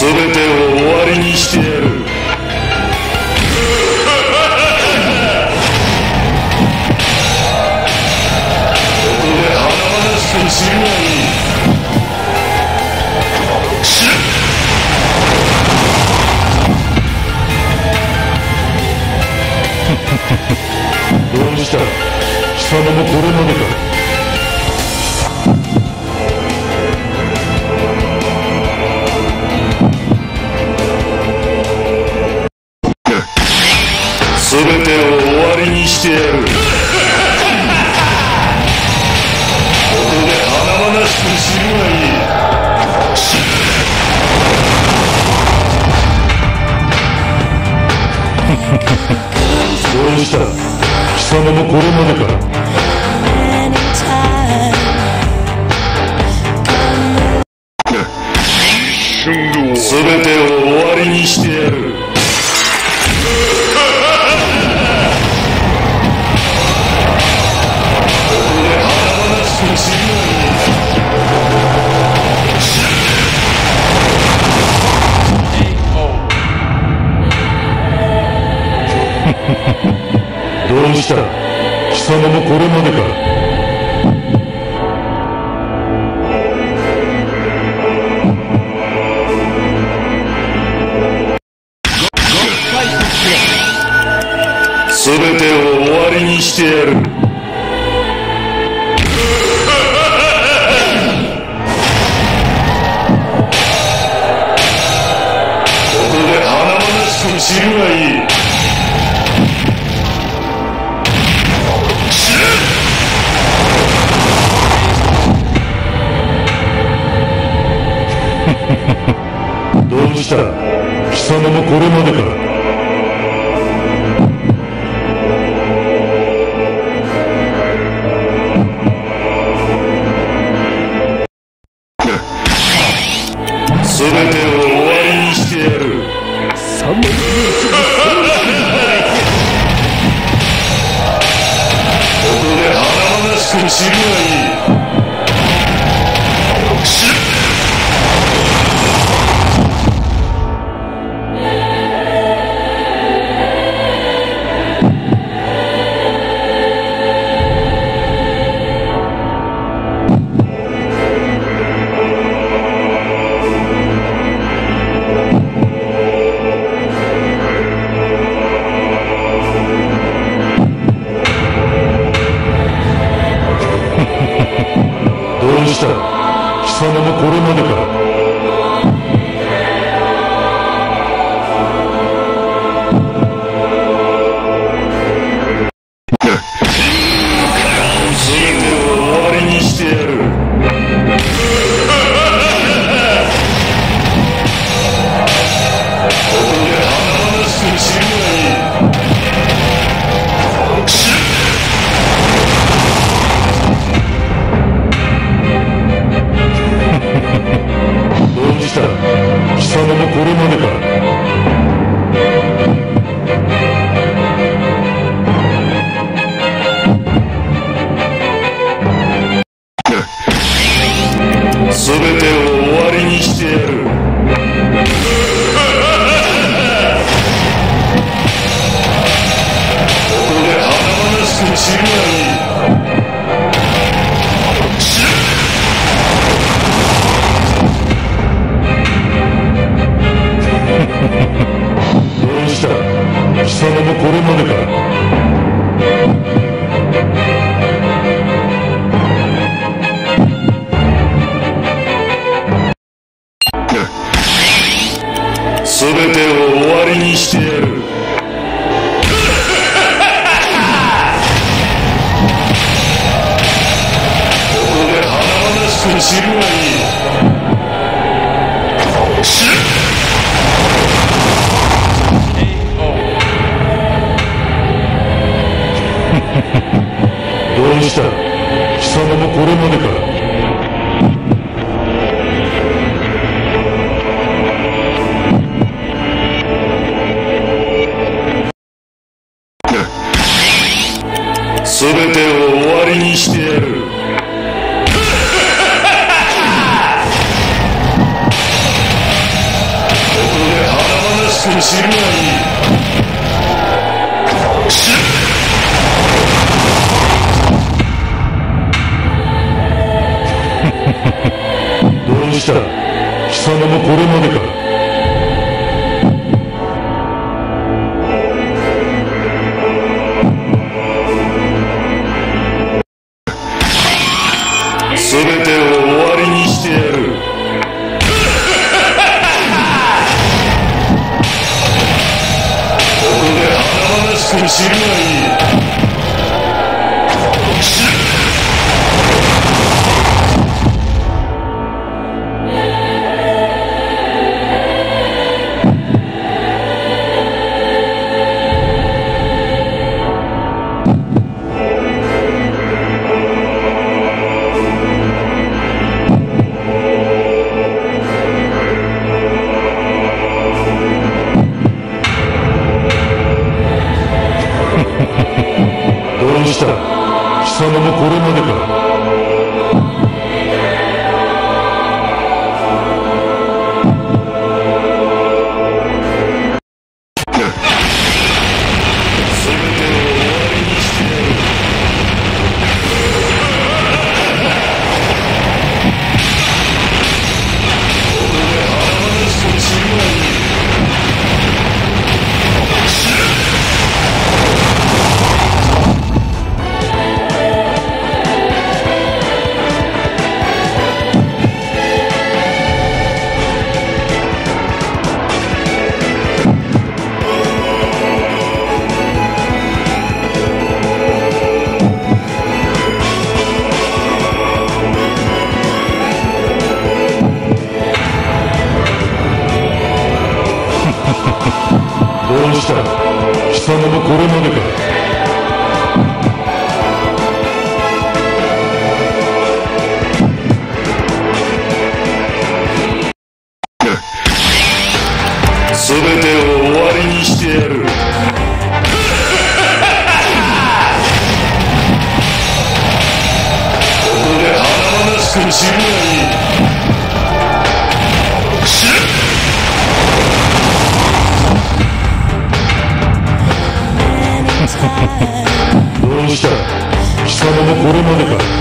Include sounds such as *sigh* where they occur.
全てを終わりにしてやる。ここで華々しく知るがいいどうした貴様もこれまでか々しく知るがい。いどうした貴様もこれまでか *laughs* 全てを終わりにして。した貴様もこれまでか貴様もこれまでか全てを終わりにしてやる。三文字一部こで華々しく知るがい。した貴様もこれまでからがいく知るがいいどうした貴様もこれまでか全てを終わりにしてやる。く知るがいい知どうした？貴様もこれまでか。る様もこれまでか。全てを終わりにしてやる。ここで華々しく知るどうした貴様もこれまでか。